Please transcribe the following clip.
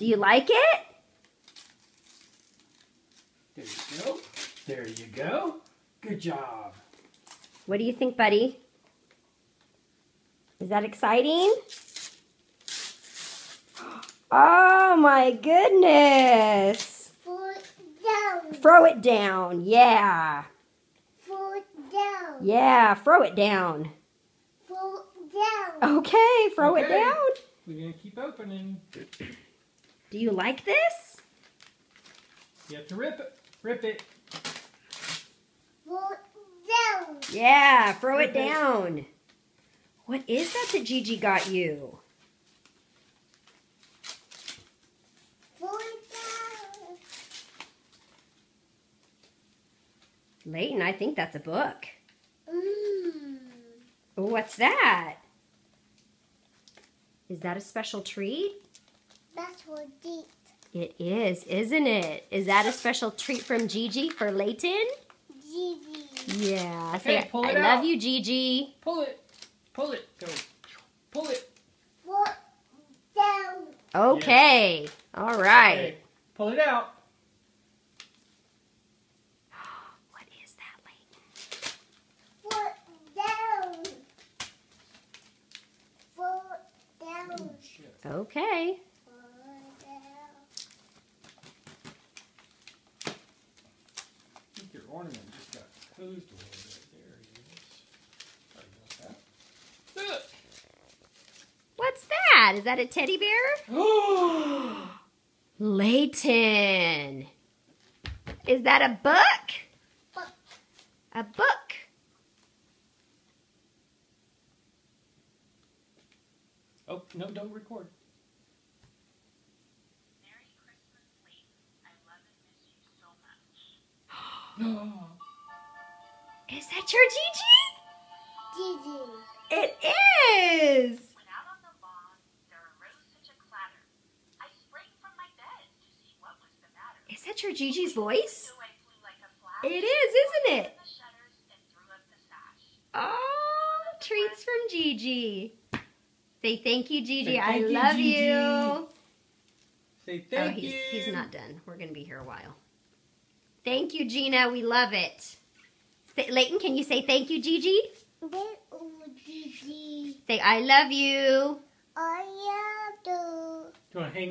Do you like it? There you go. There you go. Good job. What do you think, buddy? Is that exciting? Oh my goodness. Foot down. Throw it down. Yeah. Foot down. Yeah, throw it down. Foot down. Okay, throw it down. We're gonna keep opening. Do you like this? You have to rip it. Rip it. Foot down. Yeah, throw it Okay. down. What is that that GeeGee got you? Foot down. Layton, I think that's a book. Mmm. Oh, what's that? Is that a special treat? That's what deep. It is, isn't it? Is that a special treat from GeeGee for Layton? GeeGee. Yeah. Okay, Say, pull I it love you, GeeGee. Pull it. Pull it. Go. Pull it. Foot down. Okay. All right. Okay. Pull it out. What is that, Layton? Foot down. Foot down. Okay. Foot down. I think your ornament just got closed a little bit. There it is. Sorry about that. What's that? Is that a teddy bear? Ugh. Layton. Is that a book? Book. A book. oh, no, don't record. Merry Christmas, Layton. I love and miss you so much. Is that your GeeGee? GeeGee. It is. When out on the lawn, there arose such a clatter. I sprang from my bed to see what was the matter. Is that your GeeGee's voice? So I flew like a flash. It is, isn't it? opened the shutters and threw up the sash. Oh, treats from GeeGee. Say thank you, GeeGee. Say I thank you, love GeeGee. you. Say Oh, he's you. he's not done. We're gonna be here a while. Thank you, Gina. We love it. Say, Layton, can you say thank you, GeeGee? Where oh GeeGee? Say I love you. I am the. Do you want to hang